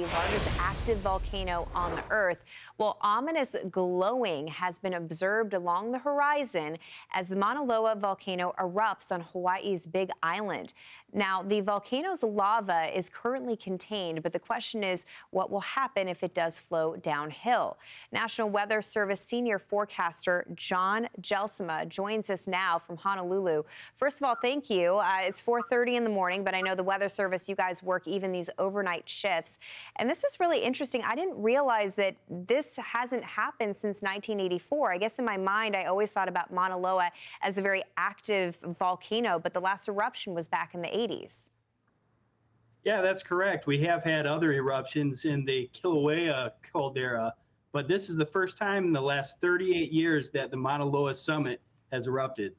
the largest active volcano on the Earth. Well, ominous glowing has been observed along the horizon as the Mauna Loa volcano erupts on Hawaii's Big Island. Now, the volcano's lava is currently contained, but the question is what will happen if it does flow downhill? National Weather Service senior forecaster Jon Jelsema joins us now from Honolulu. First of all, thank you. Uh, it's 4:30 in the morning, but I know the Weather Service, you guys work even these overnight shifts, and this is really interesting. I didn't realize that this hasn't happened since 1984. I guess in my mind, I always thought about Mauna Loa as a very active volcano, but the last eruption was back in the 80s. Yeah, that's correct. We have had other eruptions in the Kilauea caldera, but this is the first time in the last 38 years that the Mauna Loa summit has erupted.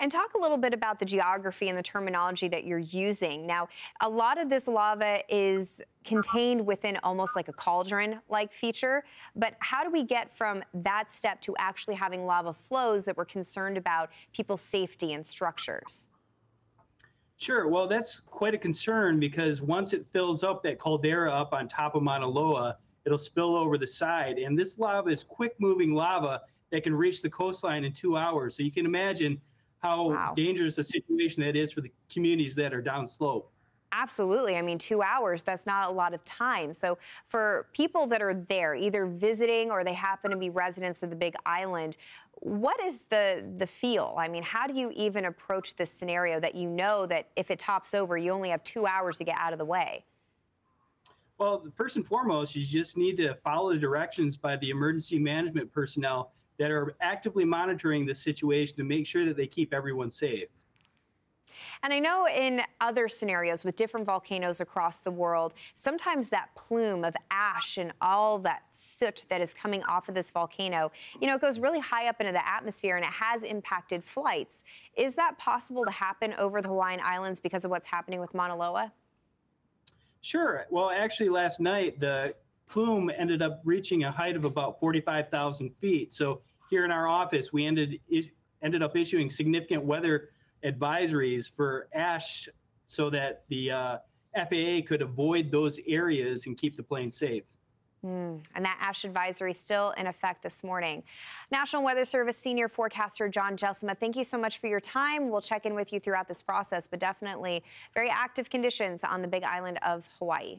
And talk a little bit about the geography and the terminology that you're using. Now, a lot of this lava is contained within almost like a cauldron like feature, but how do we get from that step to actually having lava flows that we're concerned about people's safety and structures? Sure. Well, that's quite a concern because once it fills up that caldera up on top of Mauna Loa, it'll spill over the side. And this lava is quick moving lava that can reach the coastline in two hours. So you can imagine how wow. dangerous a situation that is for the communities that are downslope. Absolutely. I mean, two hours, that's not a lot of time. So, for people that are there, either visiting or they happen to be residents of the Big Island, what is the, the feel? I mean, how do you even approach this scenario that you know that if it tops over, you only have two hours to get out of the way? Well, first and foremost, you just need to follow the directions by the emergency management personnel that are actively monitoring the situation to make sure that they keep everyone safe. And I know in other scenarios with different volcanoes across the world, sometimes that plume of ash and all that soot that is coming off of this volcano, you know, it goes really high up into the atmosphere and it has impacted flights. Is that possible to happen over the Hawaiian Islands because of what's happening with Mauna Loa? Sure. Well, actually, last night the plume ended up reaching a height of about 45,000 feet. So here in our office, we ended ended up issuing significant weather advisories for ash so that the uh, FAA could avoid those areas and keep the plane safe. Mm, and that ash advisory still in effect this morning. National Weather Service senior forecaster Jon Jelsema, thank you so much for your time. We'll check in with you throughout this process, but definitely very active conditions on the big island of Hawaii.